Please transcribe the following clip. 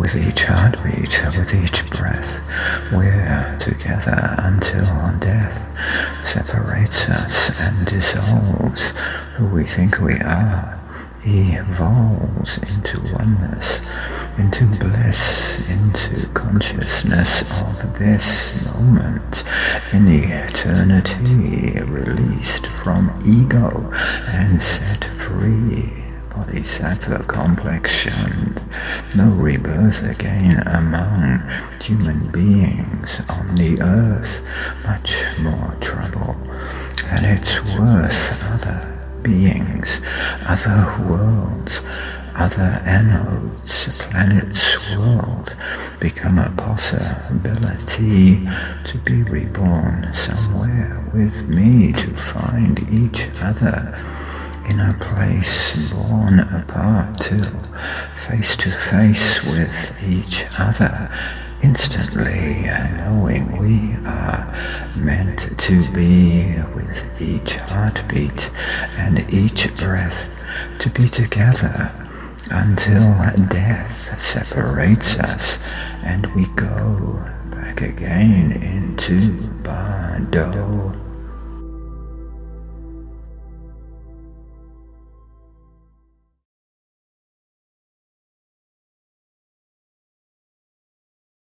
With each heartbeat, with each breath, we're together until death separates us and dissolves. Who we think we are, evolves into oneness, into bliss, into consciousness of this moment. In eternity, released from ego and set free bodhisattva complex shunned, no rebirth again among human beings on the earth, much more trouble. Than it's worth other beings, other worlds, other anodes, planet's world, become a possibility to be reborn somewhere with me to find each other in a place born apart till face to face with each other, instantly knowing we are meant to be with each heartbeat and each breath to be together until death separates us and we go back again into Bardo.